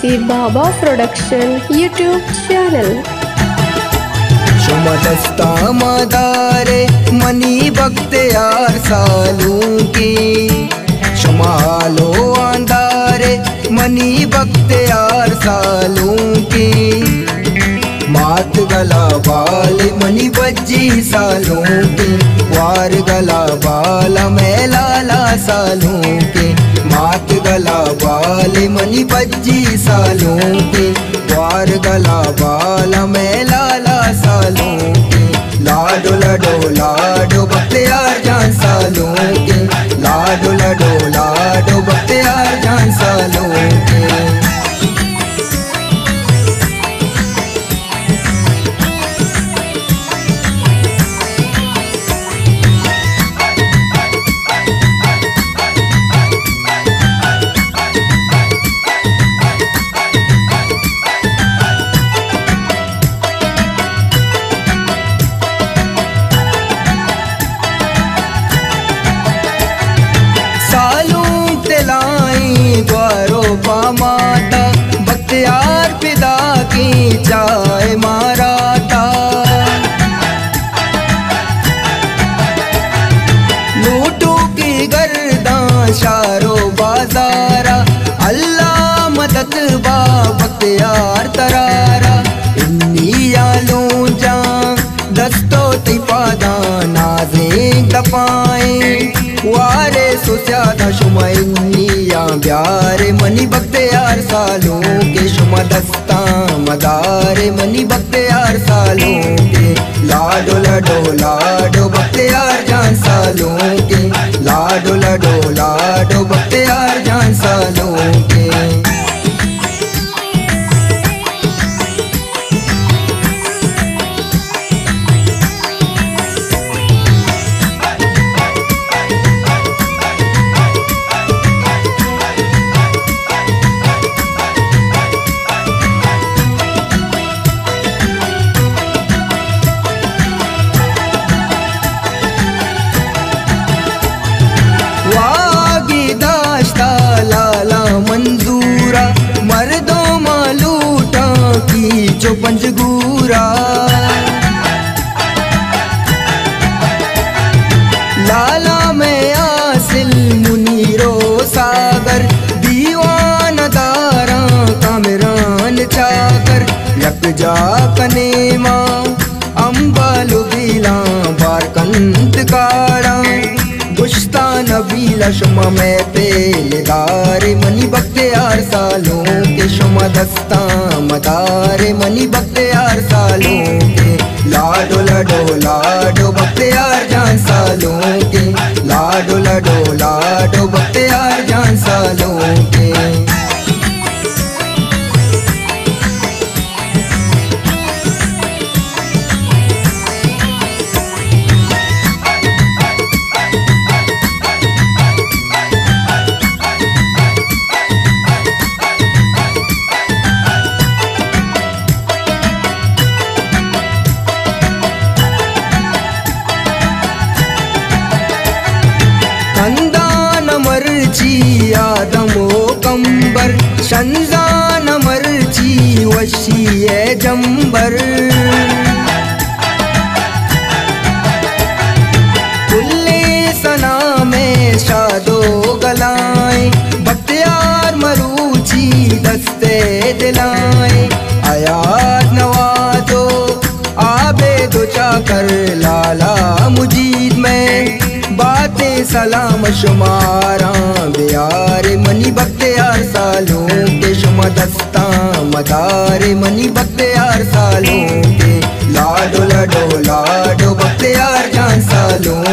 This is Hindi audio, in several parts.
Naseeb Baba production YouTube channel. शुमदस्ता मदारे, मनी बकते यार सालों की। शुमालो अंदारे मनी बकते यार सालों की। मात गला बाल, मनी बज्जी सालों के। वार गला बाल, मैं लाला सालों के। मात गला बाल मनी बज्जी सालों के। वार गला बाल मैं लाला सालों के। लाडो लडो लाडो मदद बा बख्तियार तरारा। इन्नी आलू जा दस्तो तिपादा नाजे दपाए वारे सुस्यादा शुमा इन्निया ब्यारे मनी बख्ते यार सालों के शुमा दस्ता। मदारे मनी बख्ते यार सालों के, लाडो लडो लाडो बख्ते यार जान सालों के। लाडो लडो लाडो बख्ते यार जान सालों यक जा कनेमा अंबालु बीला बारकंत काड़ा। गुश्ता नबी शुमा में पेलेदारे मनी बख्ते यार सालों के शुमा दस्ता मदारे, मनी बख्ते यार सालों के। लाडो लडो, लाडो बख्ते यार जान सालों के। लाडो लडो, लाडो बख्ते यार जान सालों के। मर्ची आदमो कंबर। शंजान मर्ची वशी जंबर। कुल्ले सना में शादो गलाए, बख्तियार मरूची दस्ते दिलाए। आयात नवाजो, आबे दो चाकर, लाला मुजीद। में बातें सलाम शुमारा बियारे मनी बख्ते यार सालों के शुमा दस्ता, मदारे मनी बख्ते यार सालों के, लाडो लडो, लाडो बख्ते यार जान सालों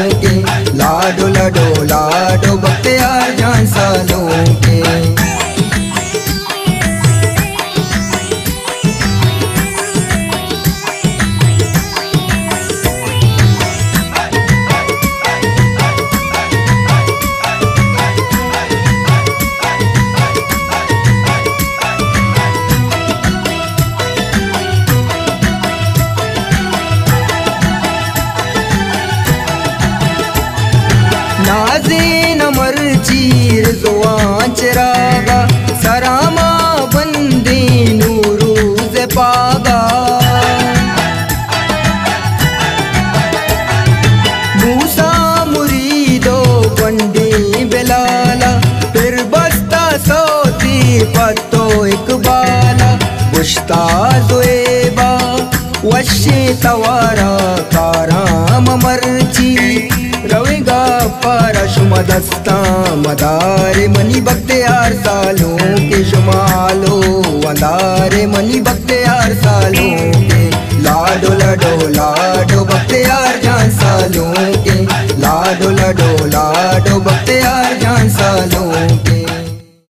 Azi n-amar marjir zuwa chiraga sarama bandi nuru ze paga Musa murido bandi belala fir basta soti patto ikbala bushta zueba washi tawara karam marji rawing मदस्ता मदारे मनी बकते यार सालों के शुमालो अंदारे मनी बकते यार सालों के, लाडो लडो, लाडो बकते यार जान सालों के, लाडो लडो, लाडो बक्ते यार जान सालों